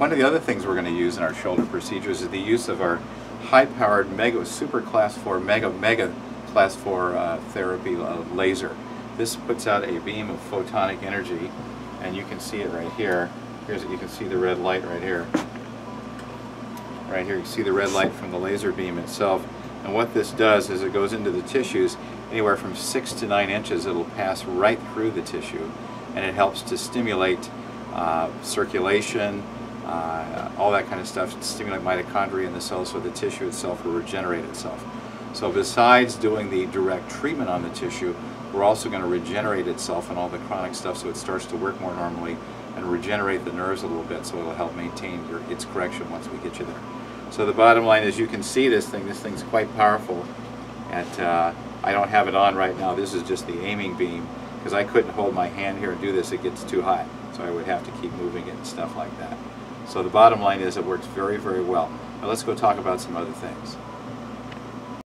One of the other things we're going to use in our shoulder procedures is the use of our high-powered mega super class 4 mega mega class 4 uh, therapy uh, laser. This puts out a beam of photonic energy and you can see it right here. Here's you can see the red light right here. Right here you can see the red light from the laser beam itself and what this does is it goes into the tissues anywhere from 6 to 9 inches it'll pass right through the tissue and it helps to stimulate uh, circulation, uh, all that kind of stuff, stimulate mitochondria in the cells so the tissue itself will regenerate itself. So besides doing the direct treatment on the tissue, we're also going to regenerate itself and all the chronic stuff so it starts to work more normally and regenerate the nerves a little bit so it'll help maintain your, its correction once we get you there. So the bottom line is you can see this thing, this thing's quite powerful and uh, I don't have it on right now, this is just the aiming beam because I couldn't hold my hand here and do this, it gets too high. So I would have to keep moving it and stuff like that. So the bottom line is it works very, very well. Now let's go talk about some other things.